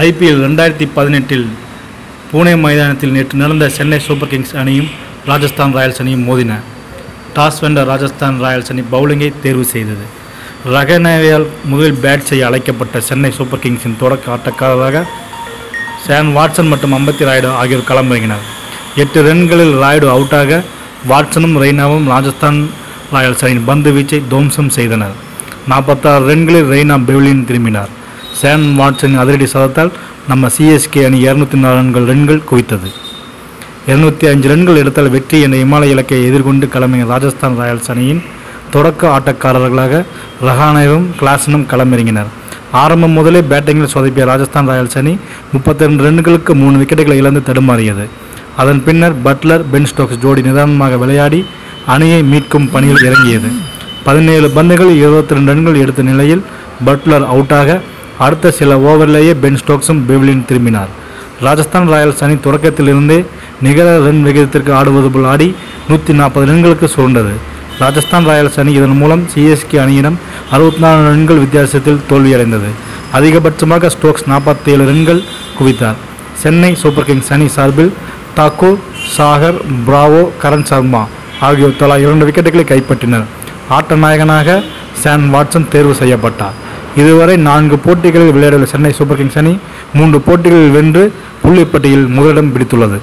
IPL ரெண்டாயிரத்தி பதினெட்டில் பூனே மைதானத்தில் நேற்று நடந்த சென்னை சூப்பர் கிங்ஸ் அணியும் ராஜஸ்தான் ராயல்ஸ் அணியும் மோதின. டாஸ் வென்ற ராஜஸ்தான் ராயல்ஸ் அணி பவுலிங்கை தேர்வு செய்தது. ரகனேவியால் முதலில் பேட் செய்ய அழைக்கப்பட்ட சென்னை சூப்பர் கிங்ஸின் தொடக்க ஆட்டக்காரராக சேன் வாட்சன் மற்றும் அம்பத்தி ராய்டு ஆகியோர் களமிறங்கினர். எட்டு ரன்களில் ராய்டு அவுட்டாக வாட்சனும் ரெய்னாவும் ராஜஸ்தான் ராயல்ஸ் அணியின் பந்து வீச்சை துவம்சம் செய்தனர். நாற்பத்தாறு ரன்களில் ரெய்னா பெவிலியன் திரும்பினார். சேன் வாட்சனின் அதிரடி சதத்தால் நம்ம சிஎஸ்கே அணி இரநூத்தி நான்கு ரன்கள் குவித்தது. இருநூத்தி அஞ்சு ரன்கள் எடுத்தால் வெற்றி என்ற இமாலய இலக்கை எதிர்கொண்டு கிளம்பிய ராஜஸ்தான் ராயல்ஸ் அணியின் தொடக்க ஆட்டக்காரர்களாக ரஹானேவும் கிளாசனும் களமிறங்கினர். ஆரம்பம் முதலே பேட்டிங்கில் சொதப்பிய ராஜஸ்தான் ராயல்ஸ் அணி முப்பத்தி ரெண்டு ரன்களுக்கு மூணு விக்கெட்டுகளை இழந்து தடுமாறியது. அதன் பின்னர் பட்லர் பென் ஸ்டோக்ஸ் ஜோடி நிதானமாக விளையாடி அணியை மீட்கும் பணியில் இறங்கியது. பதினேழு பந்துகளில் இருபத்தி ரெண்டு ரன்கள் எடுத்த நிலையில் பட்லர் அவுட்டாக அடுத்த சில ஓவரிலேயே பென் ஸ்டோக்ஸும் பெவிலின் திரும்பினார். ராஜஸ்தான் ராயல்ஸ் அணி தொடக்கத்திலிருந்தே நிகர ரன் விகிதத்திற்கு ஆடுவது போல் ஆடி நூற்றி நாற்பது ரன்களுக்கு சுருண்டது. ராஜஸ்தான் ராயல்ஸ் அணி இதன் மூலம் சிஎஸ்கே அணியிடம் அறுபத்தி நாலு ரன்கள் வித்தியாசத்தில் தோல்வியடைந்தது. அதிகபட்சமாக ஸ்டோக்ஸ் நாற்பத்தி ஏழு ரன்கள் குவித்தார். சென்னை சூப்பர் கிங்ஸ் அணி சார்பில் தாக்கூர் சாகர் பிராவோ கரண் சர்மா ஆகியோர் தலா இரண்டு விக்கெட்டுகளை கைப்பற்றினர். ஆட்ட நாயகனாக சான் வாட்சன் தேர்வு செய்யப்பட்டார். இதுவரை நான்கு போட்டிகளில் விளையாடியுள்ள சென்னை சூப்பர் கிங்ஸ் அணி மூன்று போட்டிகளில் வென்று புள்ளிப்பட்டியில் முதலிடம் பிடித்துள்ளது.